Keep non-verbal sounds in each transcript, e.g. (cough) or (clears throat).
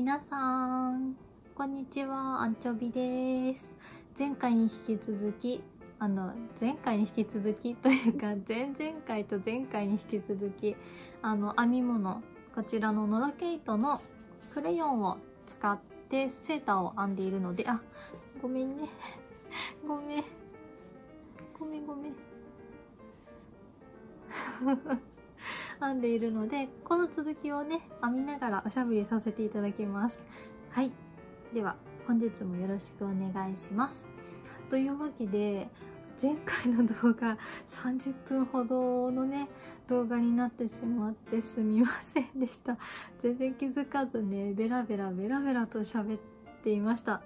皆さん、こんにちは、アンチョビです。前回に引き続き、あの、前回に引き続きというか、(laughs) 前々回と前回に引き続き、あの、編み物、こちらのノロケイトのクレヨンを使ってセーターを編んでいるので、あ、ごめんね。(laughs) ごめん。ごめんごめん。(laughs) 編んでいるので、この続きをね、編みながらおしゃべりさせていただきます。はい。では、本日もよろしくお願いします。というわけで、前回の動画30分ほどのね、動画になってしまってすみませんでした。全然気づかずね、ベラベラベラベラと喋っていました。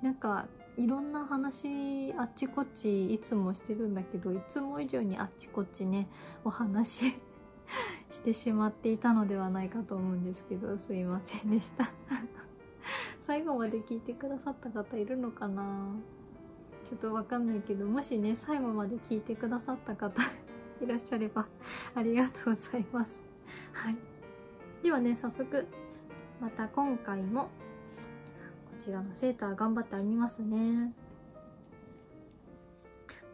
なんか、いろんな話あっちこっちいつもしてるんだけど、いつも以上にあっちこっちね、お話 (laughs) してしまっていたのではないかと思うんですけど、すいませんでした (laughs) 最後まで聞いてくださった方いるのかな？ちょっとわかんないけど、もしね、最後まで聞いてくださった方 (laughs) いらっしゃればありがとうございます。はい。ではね、早速、また今回も、こちらのセーター頑張って編みますね。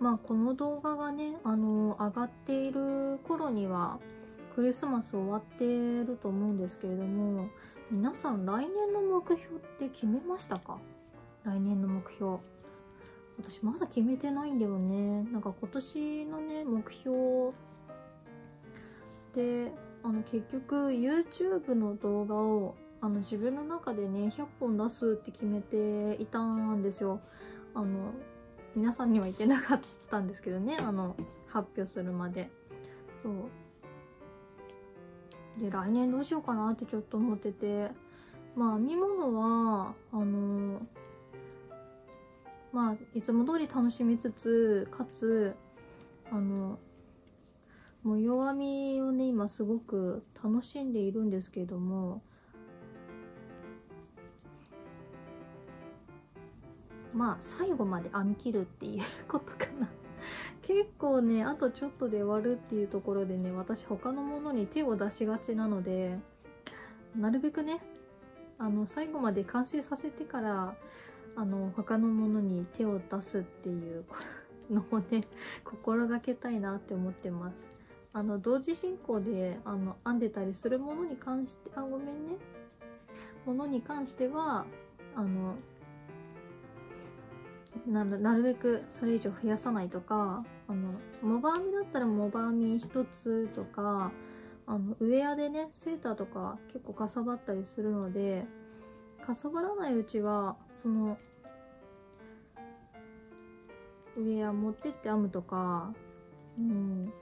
まあ、この動画がね、あの、上がっている頃には、クリスマス終わってると思うんですけれども、皆さん来年の目標って決めましたか？来年の目標。私まだ決めてないんだよね。なんか今年のね、目標で、あの結局 YouTube の動画をあの自分の中でね、100本出すって決めていたんですよ。あの、皆さんには言ってなかったんですけどね、あの、発表するまで。そう。で、来年どうしようかなってちょっと思ってて、まあ、編み物は、あの、まあ、いつも通り楽しみつつ、かつ、あの、模様編みをね、今すごく楽しんでいるんですけども、まあ、最後まで編み切るっていうことかな。結構ね、あとちょっとで終わるっていうところでね、私他のものに手を出しがちなので、なるべくね、あの、最後まで完成させてから、あの、他のものに手を出すっていうのをね、(laughs) 心がけたいなって思ってます。あの、同時進行で、あの、編んでたりするものに関して、あ、ごめんね。ものに関しては、あの、ななるべくそれ以上増やさないとか、あの、モバ編みだったらモバ編み一つとか、あの、ウェアでね、セーターとか結構かさばったりするので、かさばらないうちは、その、ウェア持ってって編むとか、うん。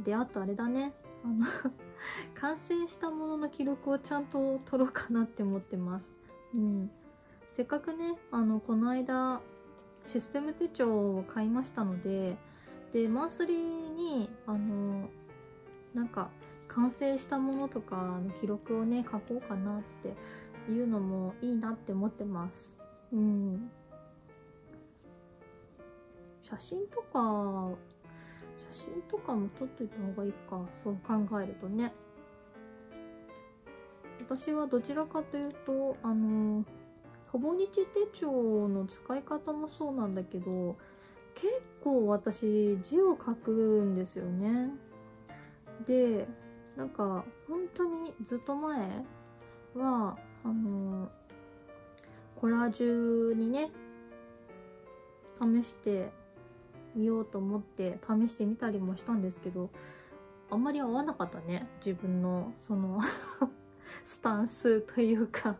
で、あとあれだね。あの (laughs) 完成したものの記録をちゃんと取ろうかなって思ってます。うん。せっかくね、あの、この間、システム手帳を買いましたので、で、マンスリーに、あの、なんか、完成したものとかの記録をね、書こうかなっていうのもいいなって思ってます。うん。写真とか、写真とかも撮っといた方がいいか、そう考えるとね。私はどちらかというと、あの、ほぼ日手帳の使い方もそうなんだけど、結構私字を書くんですよね。で、なんか本当にずっと前は、あのコラージュにね、試してみようと思って試してみたりもしたんですけど、あんまり合わなかったね。自分の、そのスタンスというか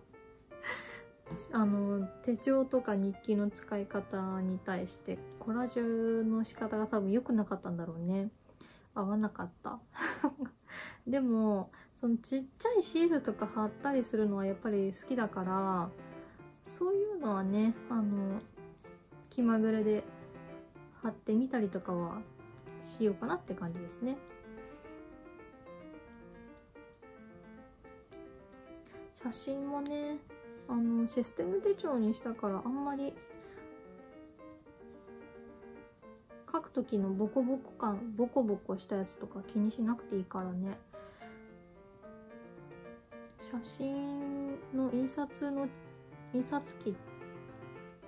あの、手帳とか日記の使い方に対して、コラージュの仕方が多分良くなかったんだろうね。合わなかった。(laughs) でも、そのちっちゃいシールとか貼ったりするのはやっぱり好きだから、そういうのはね、あの、気まぐれで貼ってみたりとかはしようかなって感じですね。写真もね、あの、システム手帳にしたからあんまり書くときのボコボコ感、ボコボコしたやつとか気にしなくていいからね。写真の印刷の印刷機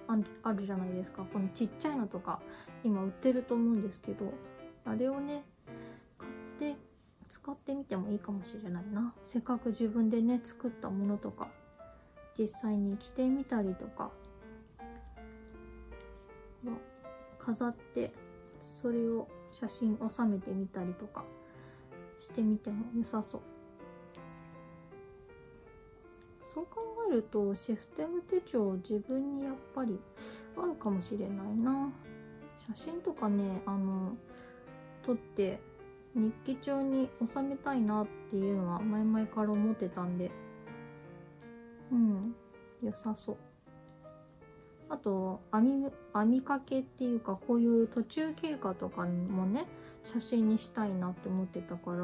ああるじゃないですか。このちっちゃいのとか今売ってると思うんですけどあれをね買って使ってみてもいいかもしれないな。せっかく自分でね作ったものとか。実際に着てみたりとか。飾ってそれを写真収めてみたりとかしてみても良さそう。そう考えるとシステム手帳自分にやっぱり合うかもしれないな。写真とかねあの撮って日記帳に収めたいなっていうのは前々から思ってたんでうん。良さそう。あと網網掛けっていうかこういう途中経過とかもね写真にしたいなって思ってたから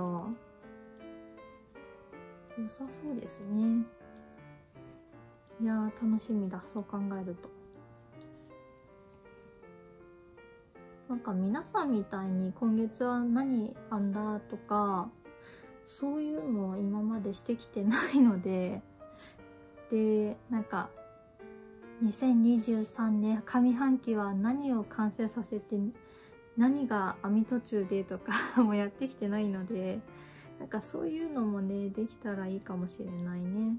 良さそうですね。いやー楽しみだ。そう考えると。なんか皆さんみたいに今月は何あんだとかそういうのを今までしてきてないのででなんか2023年上半期は何を完成させて何が網途中でとか (laughs) もやってきてないのでなんかそういうのもねできたらいいかもしれないね。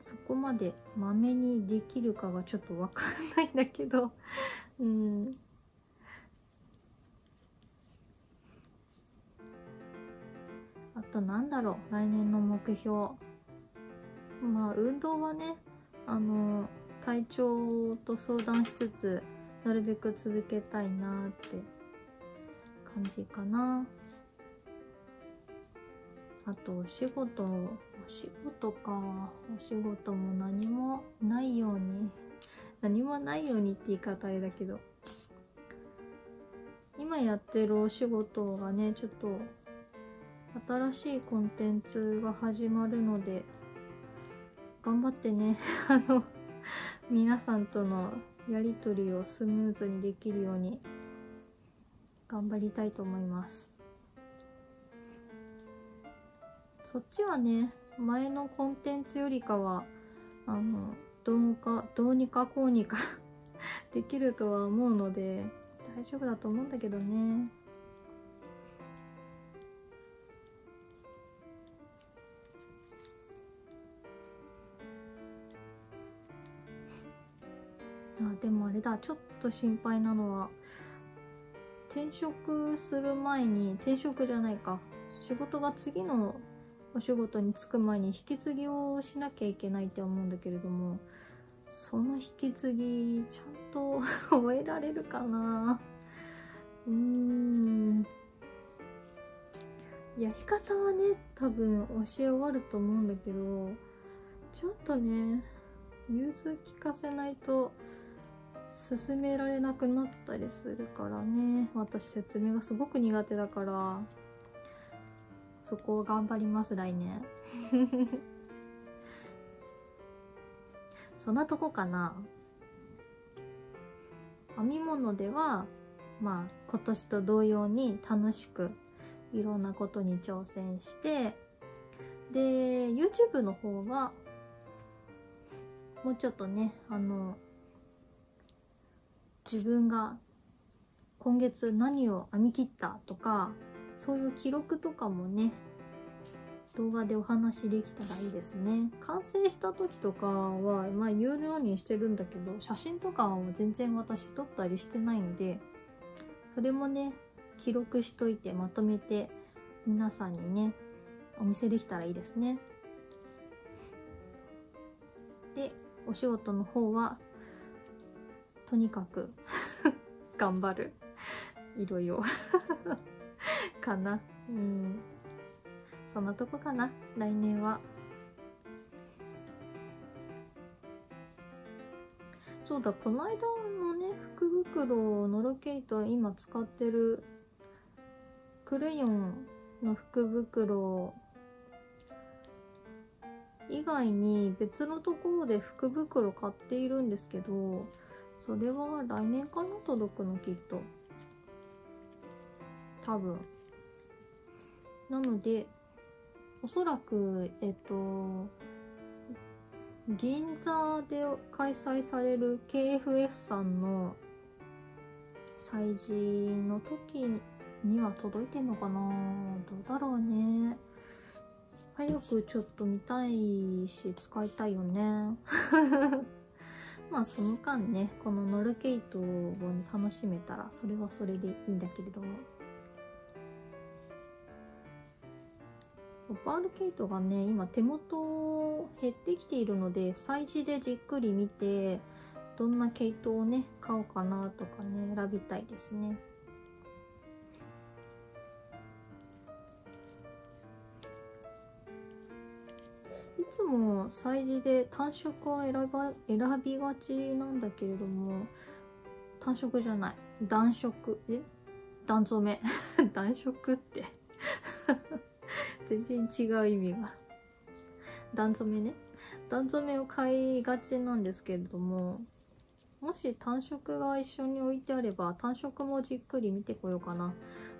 そこまでまめにできるかがちょっとわかんないんだけど。うん。あとなんだろう来年の目標。まあ運動はねあの体調と相談しつつなるべく続けたいなって感じかな。あとお仕事お仕事か。お仕事も何もないように何もないようにって言い方あれだけど今やってるお仕事がねちょっと新しいコンテンツが始まるので頑張ってね。(laughs) あの皆さんとのやり取りをスムーズにできるように頑張りたいと思います。そっちはね前のコンテンツよりかはあのどうかどうにかこうにか (laughs) できるとは思うので大丈夫だと思うんだけどね。でもあれだちょっと心配なのは転職する前に転職じゃないか。仕事が次のお仕事に就く前に引き継ぎをしなきゃいけないって思うんだけれどもその引き継ぎちゃんと (laughs) 終えられるかな？うーん。やり方はね多分教え終わると思うんだけどちょっとね融通聞かせないと進められなくなったりするからね。私説明がすごく苦手だから。そこを頑張ります来年。(laughs) そんなとこかな。編み物ではまあ今年と同様に楽しくいろんなことに挑戦して。で YouTube の方はもうちょっとねあの自分が今月何を編み切ったとかそういう記録とかもね動画でお話できたらいいですね。完成した時とかはまあ有料にしてるんだけど写真とかは全然私撮ったりしてないのでそれもね記録しといてまとめて皆さんにねお見せできたらいいですね。でお仕事の方はとにかく (laughs) 頑張る色々 (laughs) かな。うん。そんなとこかな。来年は。そうだこの間のね福袋のろけ糸今使ってるクレヨンの福袋以外に別のところで福袋買っているんですけどそれは来年かな届くのきっと。多分。なのでおそらくえっと銀座で開催される KFS さんの催事の時には届いてんのかな？どうだろうね。早くちょっと見たいし使いたいよね。(laughs) まあその間ねこのノルケイトを楽しめたらそれはそれでいいんだけれども。オパールケイトがね今手元減ってきているので催事でじっくり見てどんな毛糸をね買おうかなとかね選びたいですね。つも催事で単色は選ば選びがちなんだけれども単色じゃない。暖色。え？暖染め。(laughs) 暖色って。(laughs) 全然違う意味が。段染めね。段染めを買いがちなんですけれどももし単色が一緒に置いてあれば単色もじっくり見てこようかな。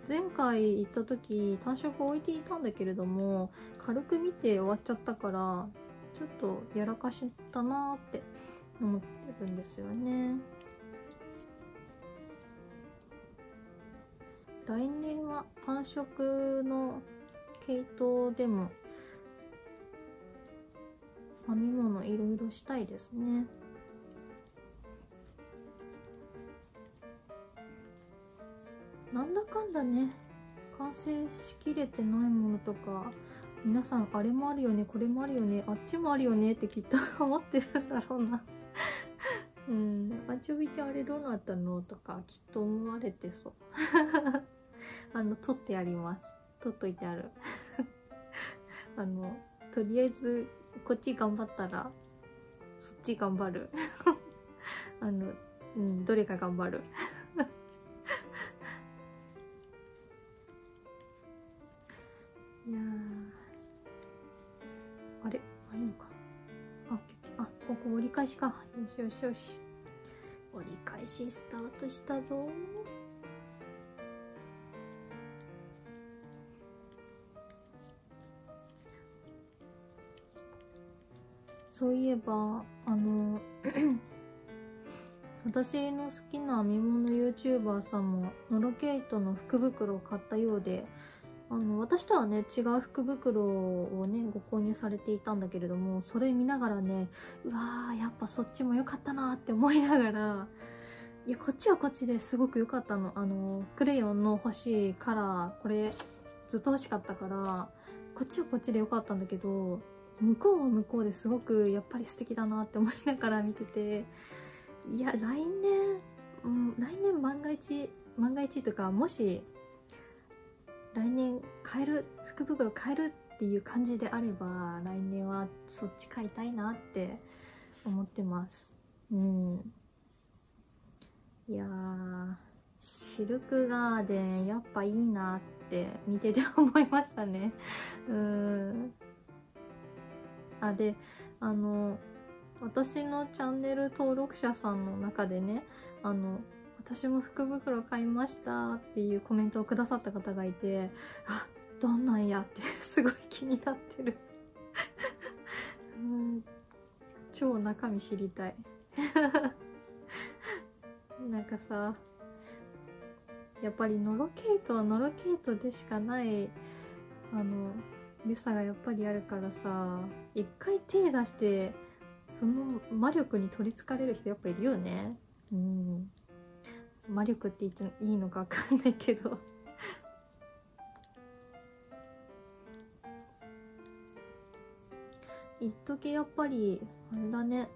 前回行った時単色置いていたんだけれども軽く見て終わっちゃったからちょっとやらかしたなーって思ってるんですよね。来年は単色の毛糸でも編み物いろいろしたいですね。なんだかんだね完成しきれてないものとか皆さんあれもあるよねこれもあるよねあっちもあるよねってきっと思ってるんだろうな。(laughs) うんアンチョビちゃんあれどうなったのとかきっと思われてそう。(laughs) あの取ってあります。取っといてある。(laughs) あのとりあえずこっち頑張ったらそっち頑張る。あのうんどれか頑張る。いやあれ？あいいのか。ああここ折り返しか。よしよしよし。折り返しスタートしたぞ。そういえばあの (clears throat) 私の好きな編み物 YouTuber さんもノロケイトの福袋を買ったようであの私とはね違う福袋をねご購入されていたんだけれどもそれ見ながらねうわーやっぱそっちも良かったなって思いながらいやこっちはこっちですごく良かったの。あのクレヨンの欲しいカラーこれずっと欲しかったからこっちはこっちで良かったんだけど向こうは向こうですごくやっぱり素敵だなって思いながら見てていや来年、うん、来年万が一万が一とかもし来年買える福袋買えるっていう感じであれば来年はそっち買いたいなって思ってます。うん。いやシルクガーデンやっぱいいなって見てて思いましたね。(laughs) うん。あであの私のチャンネル登録者さんの中でねあの私も福袋買いましたっていうコメントをくださった方がいてあどんなんやって (laughs) すごい気になってる。うん超中身知りたい。(laughs) なんかさやっぱりノロケイトはノロケイトでしかないあの良さがやっぱりあるからさ一回手出してその魔力に取りつかれる人やっぱいるよね。うん。魔力って言っていいのかわかんないけど。(laughs) 一時やっぱりあれだね。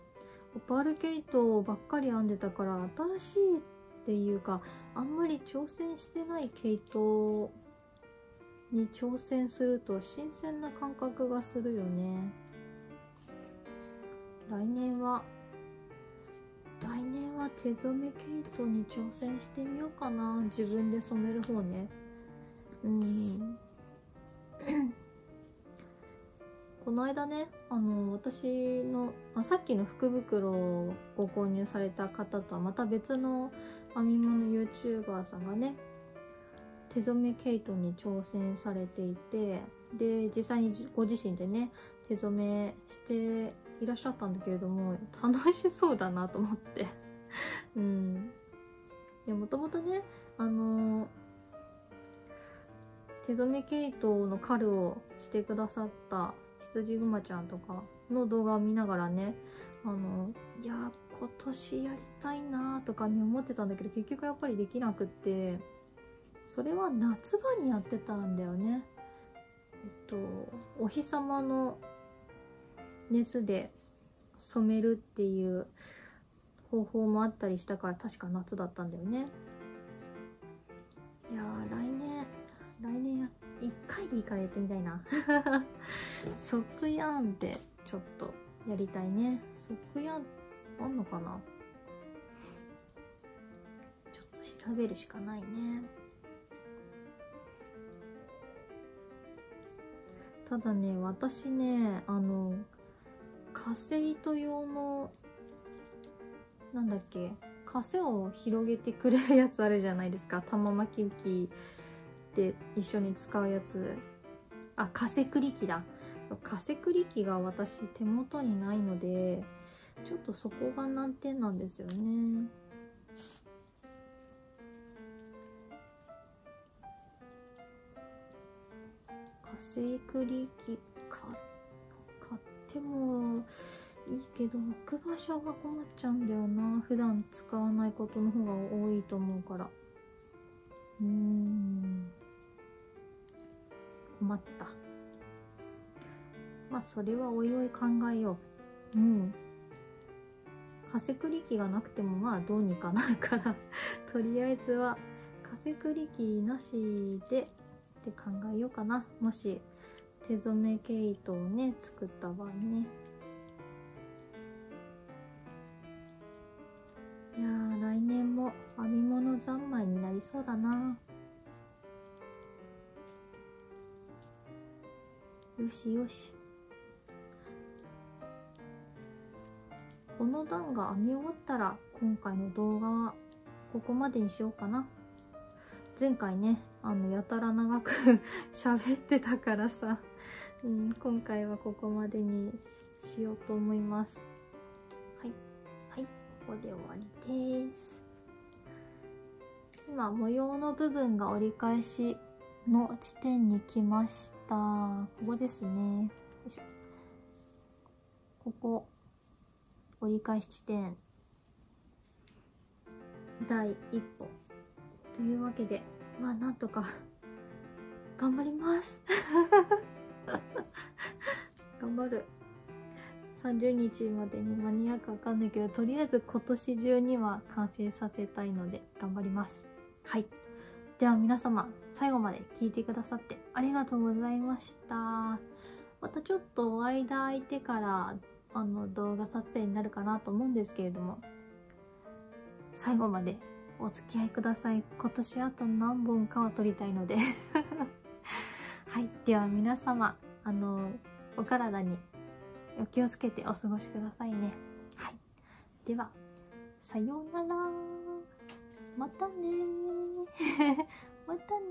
オパールケイトばっかり編んでたから新しいっていうかあんまり挑戦してない毛糸に挑戦すると新鮮な感覚がするよね。来年は来年は手染め毛糸に挑戦してみようかな。自分で染める方ね。うん。この間ねあの私のあさっきの福袋をご購入された方とはまた別の編み物 YouTuber さんがね手染め毛糸に挑戦されていてで実際にご自身でね手染めしていらっしゃったんだけれども楽しそうだなと思って。うん。いやもともとねあの手染め毛糸の狩るをしてくださった羊ぐまちゃんとかの動画を見ながらねあのいや今年やりたいなとかね思ってたんだけど結局やっぱりできなくってそれは夏場にやってたんだよね。えっとお日様の熱で染めるっていう方法もあったりしたから確か夏だったんだよね。いやー来年来年や1回でいいからやってみたいな。(laughs) 即やんってちょっとやりたいね。即やんあんのかな。ちょっと調べるしかないね。ただね私ねあの火星糸用のなんだっけ？枷を広げてくれるやつあるじゃないですか。玉巻きで一緒に使うやつ。あカセクリ機だ。カセクリ機が私手元にないのでちょっとそこが難点なんですよね。カセクリ機買ってもいいけど置く場所が困っちゃうんだよな。普段使わないことの方が多いと思うから。うーん。困った。まあそれはおいおい考えよう。うん。カセクリ機がなくてもまあどうにかなるから。(laughs) とりあえずはカセクリ機なしでって考えようかな。もし手染め毛糸をね作った場合ね。三昧になりそうだな。よしよし。この段が編み終わったら今回の動画はここまでにしようかな。前回ねあのやたら長く (laughs) 喋ってたからさ、うん、今回はここまでにしようと思います。はいはいここで終わりです。今模様の部分が折り返しの地点に来ました。ここですね。ここ折り返し地点。第一歩。というわけでまあなんとか (laughs) 頑張ります。(laughs) 頑張る。30日までに間に合うかわかんないけどとりあえず今年中には完成させたいので頑張ります。はい。では皆様最後まで聞いてくださってありがとうございました。またちょっと間空いてからあの動画撮影になるかなと思うんですけれども最後までお付き合いください。今年あと何本かは撮りたいので。(laughs) はい。では皆様あのお体にお気をつけてお過ごしくださいね。はい。ではさようなら。またね (laughs) (laughs) またね